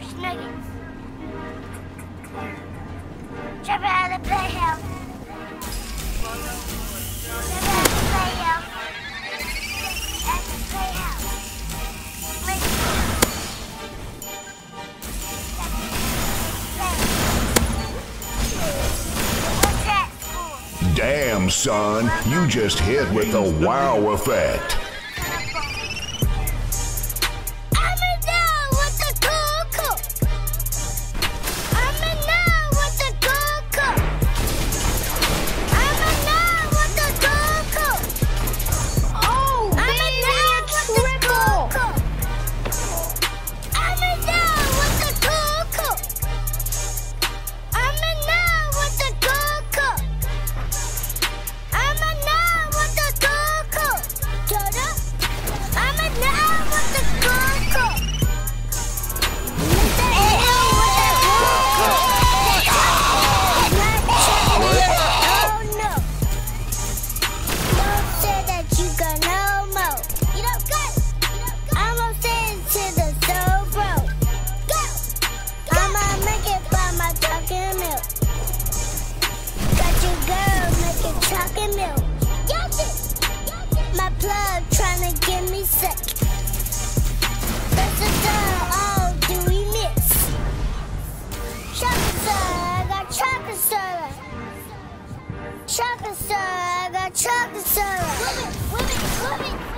First nuggets. Jump out of the playhouse. Jump out of the playhouse. At the playhouse. Damn, son, you just hit with the wow effect. plug trying to get me sick. That's oh, do we miss? Chocolate I got chocolate soda. Chocolate I got chocolate soda. It, it, it.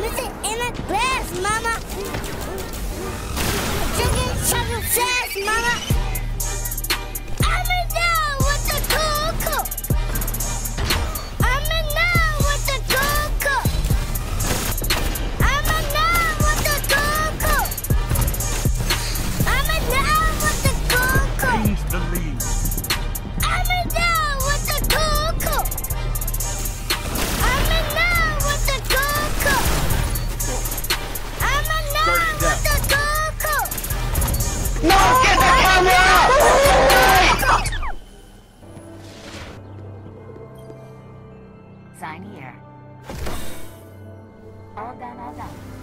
It in the glass, mama. Sign here. All done, all done.